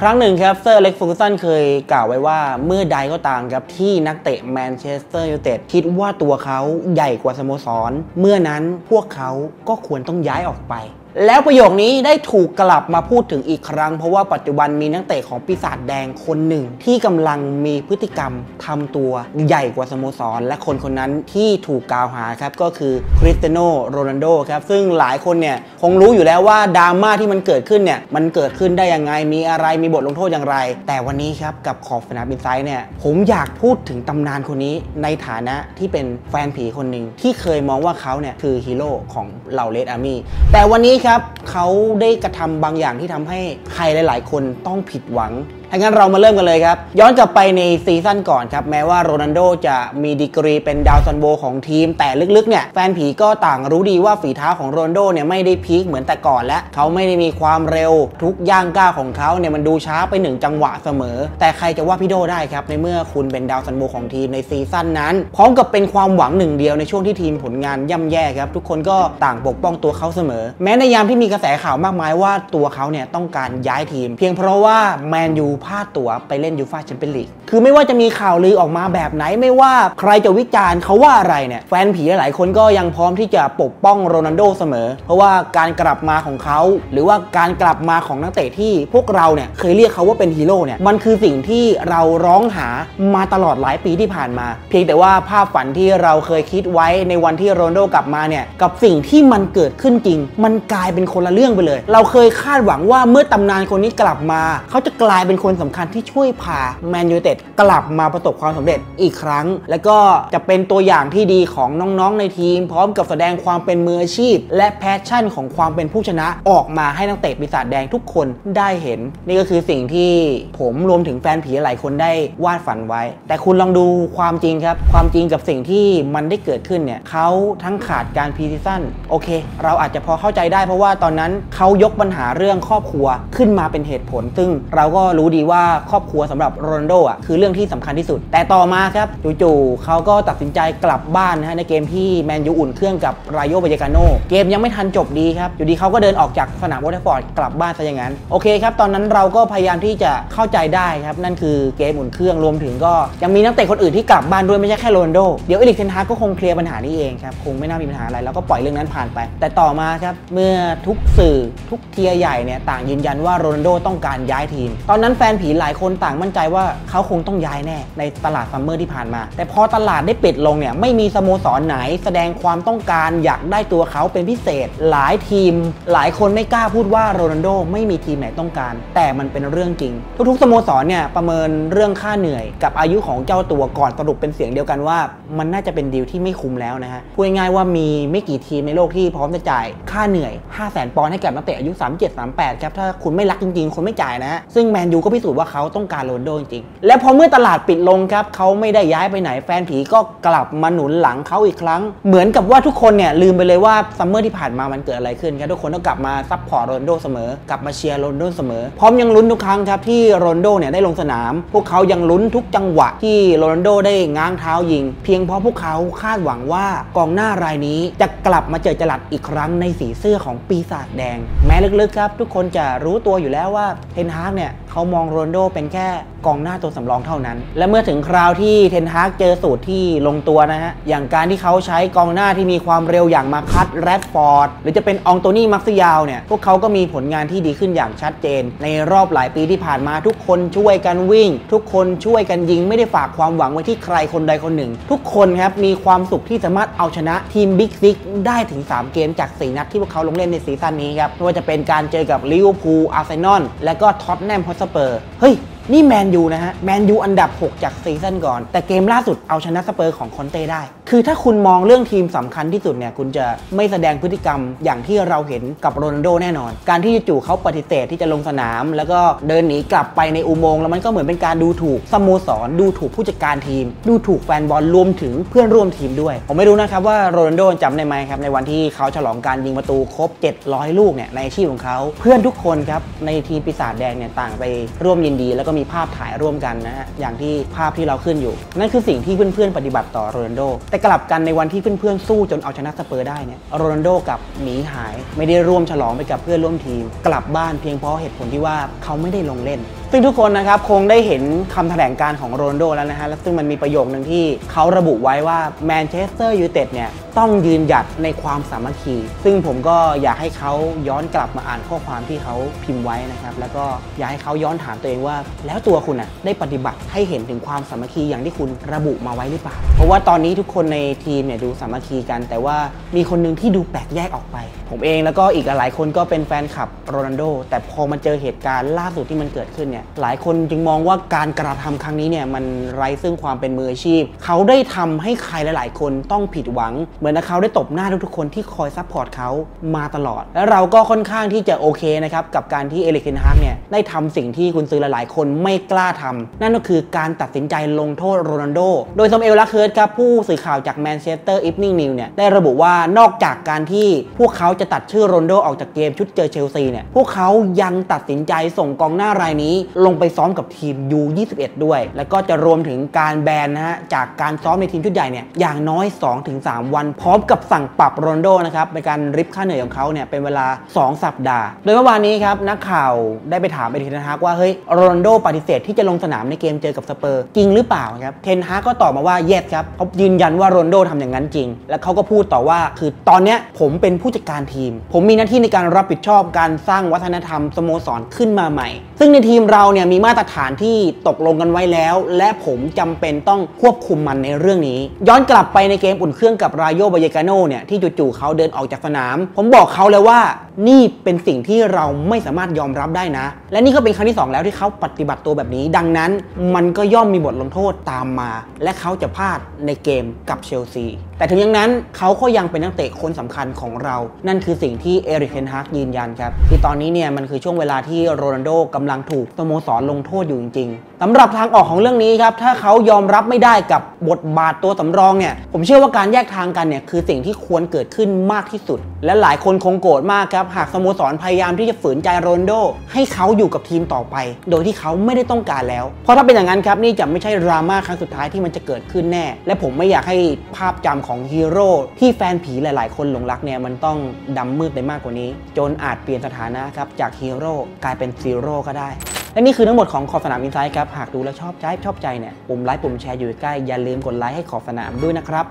ครั้งหนึ่งครับเซอร์เล็กฟูกสันเคยกล่าวไว้ว่าเมื่อใดก็ตามครับที่นักเตะแมนเชสเตอร์ยูไนเต็ดคิดว่าตัวเขาใหญ่กว่าสโมสร เมื่อนั้นพวกเขาก็ควรต้องย้ายออกไป แล้วประโยคนี้ได้ถูกกลับมาพูดถึงอีกครั้ง เพราะว่าปัจจุบันมีนักเตะของปีศาจแดงคนหนึ่ง ที่กำลังมีพฤติกรรมทำตัวใหญ่กว่าสโมสร และคนคนนั้นที่ถูกกล่าวหาครับ ก็คือคริสเตียโนโรนัลโดครับ ซึ่งหลายคนเนี่ย คงรู้อยู่แล้วว่าดราม่าที่มันเกิดขึ้นเนี่ย มันเกิดขึ้นได้ยังไงมีอะไรมีบทลงโทษอย่างไร แต่วันนี้ครับกับขอบสนาม INSIDE เนี่ยผมอยากพูดถึงตำนานคนนี้ในฐานะที่เป็นแฟนผีคนหนึ่งที่เคยมองว่าเขาเนี่ยคือฮีโร่ของเหล่า Red Army แต่วันนี้ครับเขาได้กระทำบางอย่างที่ทำให้ใครหลาย ๆ คนต้องผิดหวัง ถ้างั้นเรามาเริ่มกันเลยครับ ย้อนกลับไปในซีซั่นก่อนครับ แม้ว่าโรนัลโดจะมีดีกรีเป็นดาวซัลโวของทีม แต่ลึกๆเนี่ยแฟนผีก็ต่างรู้ดีว่าฝีเท้าของโรนัลโดเนี่ยไม่ได้พีคเหมือนแต่ก่อนและเขาไม่ได้มีความเร็วทุกย่างก้าวของเขาเนี่ยมันดูช้าไปหนึ่งจังหวะเสมอ แต่ใครจะว่าพี่โดได้ครับ ในเมื่อคุณเป็นดาวซัลโวของทีมในซีซั่นนั้น พร้อมกับเป็นความหวังหนึ่งเดียวในช่วงที่ทีมผลงานย่ำแย่ครับ ทุกคนก็ต่างปกป้องตัวเขาเสมอ แม้ในยามที่มีกระแสข่าวมากมายว่าตัวเขาเนี่ยต้องการย้ายทีม เพียงเพราะว่าแมนยูพลาดตัวไปเล่นยูฟ่าแชมเปี้ยนลีกคือไม่ว่าจะมีข่าวลือออกมาแบบไหนไม่ว่าใครจะวิจารณ์เขาว่าอะไรเนี่ยแฟนผีหลายๆคนก็ยังพร้อมที่จะปกป้องโรนัลโดเสมอ เพราะว่าการกลับมาของเขาหรือว่าการกลับมาของนักเตะที่พวกเราเนี่ยเคยเรียกเขาว่าเป็นฮีโร่เนี่ยมันคือสิ่งที่เราร้องหามาตลอดหลายปีที่ผ่านมา เพียงแต่ว่าภาพฝันที่เราเคยคิดไว้ในวันที่โรนัลโดกลับมาเนี่ยกับสิ่งที่มันเกิดขึ้นจริง มันกลายเป็นคนละเรื่องไปเลย เราเคยคาดหวังว่าเมื่อตำนานคนนี้กลับมา เขาจะกลายเป็นคนสำคัญที่ช่วยพาแมนยูไนเต็ดกลับมาประสบความสำเร็จอีกครั้ง แล้วก็จะเป็นตัวอย่างที่ดีของน้องๆในทีม พร้อมกับแสดงความเป็นมืออาชีพ และ passion ของความเป็นผู้ชนะออกมาให้นักเตะปีศาจแดงทุกคนได้เห็น นี่ก็คือสิ่งที่ผมรวมถึงแฟนผีหลายคนได้วาดฝันไว้ แต่คุณลองดูความจริงครับ ความจริงกับสิ่งที่มันได้เกิดขึ้นเนี่ยเขาทั้งขาดการ pre-season โอเค เราอาจจะพอเข้าใจได้เพราะว่าตอนนั้นเขายกปัญหาเรื่องครอบครัวขึ้นมาเป็นเหตุผล ซึ่งเราก็รู้ดีว่าครอบครัวสำหรับโรนัลโดอะคือเรื่องที่สำคัญที่สุด แต่ต่อมาครับจู่ๆเขาก็ตัดสินใจกลับบ้านนะฮะในเกมที่แมนยูอุ่นเครื่องกับราโย บาเยกาโนเกมยังไม่ทันจบดีครับอยู่ดีเขาก็เดินออกจากสนามโอลด์แทรฟฟอร์ดกลับบ้านซะอย่างนั้นโอเคครับตอนนั้นเราก็พยายามที่จะเข้าใจได้ครับนั่นคือเกมอุ่นเครื่องรวมถึงก็ยังมีนักเตะคนอื่นที่กลับบ้านด้วยไม่ใช่แค่โรนัลโดเดี๋ยวเอริกเทนฮากก็คงเคลียร์ปัญหานี้เองครับคงไม่น่ามีปัญหาอะไรแล้วก็ปล่อยเรื่องนั้นผ่านไป แต่ต่อมาครับเมื่อทุกสื่อทุก tier ใหญ่เนี่ยต่างยืนยันว่าโรนัลโดต้องการย้ายทีม ตอนนั้นแฟนผีหลายคนต่างมั่นใจว่าเขาคงต้องย้ายแน่ในตลาดซัมเมอร์ที่ผ่านมา แต่พอตลาดได้ปิดลงเนี่ยไม่มีสโมสรไหนแสดงความต้องการอยากได้ตัวเขาเป็นพิเศษ หลายทีม หลายคนไม่กล้าพูดว่าโรนัลโดไม่มีทีมไหนต้องการ แต่มันเป็นเรื่องจริง ทุกๆสโมสรเนี่ยประเมินเรื่องค่าเหนื่อย กับอายุของเจ้าตัวก่อนสรุปเป็นเสียงเดียวกันว่า มันน่าจะเป็นดีลที่ไม่คุ้มแล้วนะฮะพูดง่ายๆว่ามีไม่กี่ทีมในโลกที่พร้อมจะจ่ายค่าเหนื่อย 5 0 0 0 0 0ปอนด์ให้กับนักเตะอายุ 37 38 ครับถ้าคุณไม่รักจริงๆคุณไม่จ่ายนะ ซึ่งแมนยูก็พิสูจน์ว่าเขาต้องการโรนัลโดจริงๆ และพอเมื่อตลาดปิดลงครับเขาไม่ได้ย้ายไปไหนแฟนผีก็กลับมาหนุนหลังเขาอีกครั้ง เหมือนกับว่าทุกคนเนี่ยลืมไปเลยว่าซัมเมอร์ที่ผ่านมามันเกิดอะไรขึ้นครับทุกคนต้องกลับมา support โรนัลโดเสมอกลับมาเชียร์โรนัลโดเสมอ พร้อมยังลุ้นทุกครั้งครับที่โรนัลโดเนี่ยได้ลงสนาม พวกเขายังลุ้นทุกจังหวะที่โรนัลโดได้ง้างเท้ายิง เพียงเพราะพวกเขาคาดหวังว่ากองหน้ารายนี้จะกลับมาเจิดจรัสอีกครั้งในสีเสื้อของปีศาจแดง แม้ลึกๆครับ ทุกคนจะรู้ตัวอยู่แล้วว่าเทนฮากเนี่ยเขามองโรนโดเป็นแค่กองหน้าตัวสำรองเท่านั้น และเมื่อถึงคราวที่เทนฮากเจอสูตรที่ลงตัวนะฮะ อย่างการที่เขาใช้กองหน้าที่มีความเร็วอย่างมาคัตแรดฟอร์ด หรือจะเป็นองโตนี่มักซิยาวเนี่ย พวกเขาก็มีผลงานที่ดีขึ้นอย่างชัดเจน ในรอบหลายปีที่ผ่านมาทุกคนช่วยกันวิ่ง ทุกคนช่วยกันยิงไม่ได้ฝากความหวังไว้ที่ใครคนใดคนหนึ่ง ทุกคนครับมีความสุขที่สามารถเอาชนะทีมบิ๊กซิกได้ถึง 3 เกมจาก 4 นัดที่พวกเขาลงเล่นใน season นี้ครับไม่ว่าจะเป็นการเจอกับลิเวอร์พูลอาร์เซนอลและก็ท็อตแนมฮ็อตสเปอร์เฮ้ย นี่แมนยูนะฮะ แมนยูอันดับ 6 จาก season ก่อน แต่เกมล่าสุดเอาชนะสเปอร์ของคอนเต้ได้ คือถ้าคุณมองเรื่องทีมสำคัญที่สุดเนี่ย คุณจะไม่แสดงพฤติกรรมอย่างที่เราเห็นกับโรนัลโดแน่นอน การที่จู่ ๆ เขาปฏิเสธที่จะลงสนาม แล้วก็เดินหนีกลับไปในอุโมงค์แล้วมันก็เหมือนเป็นการดูถูกสโมสร ดูถูกผู้จัดการทีม ดูถูกแฟนบอลรวมถึงเพื่อนร่วมทีมด้วย ผมไม่รู้นะครับว่าโรนัลโดจำได้ไหมครับในวันที่เขาฉลองการยิงประตูครบ 700 ลูกเนี่ยในอาชีพของเขา เพื่อนทุกคนครับในทีมปีศาจแดงเนี่ยต่างไปร่วมยินดีแล้วก็มีภาพถ่ายร่วมกันนะฮะอย่างที่ภาพที่เราขึ้นอยู่ นั่นคือสิ่งที่เพื่อนๆปฏิบัติต่อโรนัลโด แต่กลับกันในวันที่เพื่อนๆสู้จนเอาชนะสเปอร์ได้เนี่ยโรนัลโดกับหนีหายไม่ได้ร่วมฉลองไปกับเพื่อนร่วมทีม กลับบ้านเพียงเพราะเหตุผลที่ว่าเขาไม่ได้ลงเล่น ซึ่งทุกคนนะครับคงได้เห็นคำแถลงการของโรนัลโดแล้วนะฮะและซึ่งมันมีประโยคหนึ่งที่เขาระบุไว้ว่าแมนเชสเตอร์ยูไนเต็ดเนี่ย ต้องยืนหยัดในความสามัคคี ซึ่งผมก็อยากให้เขาย้อนกลับมาอ่านข้อความที่เขาพิมพ์ไว้นะครับ แล้วก็อยากให้เขาย้อนถามตัวเองว่า แล้วตัวคุณอะได้ปฏิบัติให้เห็นถึงความสามัคคีอย่างที่คุณระบุมาไว้หรือเปล่า เพราะว่าตอนนี้ทุกคนในทีมเนี่ยดูสามัคคีกัน แต่ว่ามีคนหนึ่งที่ดูแปลกแยกออกไป ผมเองแล้วก็อีกหลายคนก็เป็นแฟนคลับโรนัลโดแต่พอมาเจอเหตุการณ์ล่าสุดที่มันเกิดขึ้นเนี่ยหลายคนจึงมองว่าการกระทำครั้งนี้เนี่ยมันไร้ซึ่งความเป็นมืออาชีพ เขาได้ทำให้ใครหลาย ๆ คนต้องผิดหวังเหมือนเขาได้ตบหน้าทุกๆคนที่คอย support เขามาตลอด และเราก็ค่อนข้างที่จะโอเคนะครับกับการที่เอริกเทนฮากเนี่ยได้ทำสิ่งที่กุนซือหลายๆ คนไม่กล้าทำนั่นก็คือการตัดสินใจลงโทษโรนัลโด โดยแซมมวลลักเฮิร์สต์ครับผู้สื่อข่าวจากแมนเชสเตอร์อีฟนิ่งนิวส์เนี่ยได้ระบุว่านอกจากการที่พวกเขาจะตัดชื่อโรนัลโดออกจากเกมชุดเจอเชลซีเนี่ยพวกเขายังตัดสินใจส่งกองหน้ารายนี้ลงไปซ้อมกับทีม U21 ด้วย แล้วก็จะรวมถึงการแบนนะฮะจากการซ้อมในทีมชุดใหญ่เนี่ยอย่างน้อย 2-3 วันพร้อมกับสั่งปรับโรนโดนะครับในการริบค่าเหนื่อยของเขาเนี่ยเป็นเวลา 2 สัปดาห์ โดยเมื่อวานนี้ครับนักข่าวได้ไปถามเอริกเทนฮากว่าเฮ้ยโรนโดปฏิเสธที่จะลงสนามในเกมเจอกับสเปอร์จริงหรือเปล่าครับเทนฮากก็ตอบมาว่า yes ครับเขายืนยันว่าโรนโดทำอย่างนั้นจริง แล้วเขาก็พูดต่อว่าคือตอนนี้ผมเป็นผู้จัดการทีม ผมมีหน้าที่ในการรับผิดชอบการสร้างวัฒนธรรมสโมสรขึ้นมาใหม่ ซึ่งในทีมเราเนี่ยมีมาตรฐานที่ตกลงกันไว้แล้ว และผมจำเป็นต้องควบคุมมันในเรื่องนี้ ย้อนกลับไปในเกมอุ่นเครื่องกับรายโยบายกาโนเนี่ยที่จู่ๆเขาเดินออกจากสนาม ผมบอกเขาเลยว่านี่เป็นสิ่งที่เราไม่สามารถยอมรับได้นะ และนี่ก็เป็นครั้งที่ 2 แล้วที่เขาปฏิบัติตัวแบบนี้ ดังนั้นมันก็ย่อมมีบทลงโทษตามมา และเขาจะพลาดในเกมกับเชลซีแต่ถึงอย่างนั้นเขาก็ยังเป็นนักเตะคนสำคัญของเรา นั่นคือสิ่งที่เอริกเทนฮากยืนยันครับที่ตอนนี้เนี่ยมันคือช่วงเวลาที่โรนัลโดกำลังถูกสโมสรลงโทษอยู่จริงๆสำหรับทางออกของเรื่องนี้ครับถ้าเขายอมรับไม่ได้กับบทบาทตัวสำรองเนี่ยผมเชื่อว่าการแยกทางกันเนี่ยคือสิ่งที่ควรเกิดขึ้นมากที่สุด และหลายคนคงโกรธมากครับหากสโมสรพยายามที่จะฝืนใจโรนลโด ให้เขาอยู่กับทีมต่อไป โดยที่เขาไม่ได้ต้องการแล้ว เพราะถ้าเป็นอย่างนั้นครับนี่จะไม่ใช่ดราม่าครั้งสุดท้ายที่มันจะเกิดขึ้นแน่ และผมไม่อยากให้ภาพจำของฮีโร่ที่แฟนผีหลาย ๆ คนหลงรักเนี่ยมันต้องดำมืดไปมากกว่านี้ จนอาจเปลี่ยนสถานะครับจากฮีโร่กลายเป็น zero ก็ได้ และนี่คือทั้งหมดของขอบสนามอินไซด์ครับ หากดูแล้วชอบใจชอบใจเนี่ยปุ่มไลค์ปุ่มแชร์อยู่ใกล้อย่าลืมกดไลค์ให้ขอบสนามด้วยนะครับ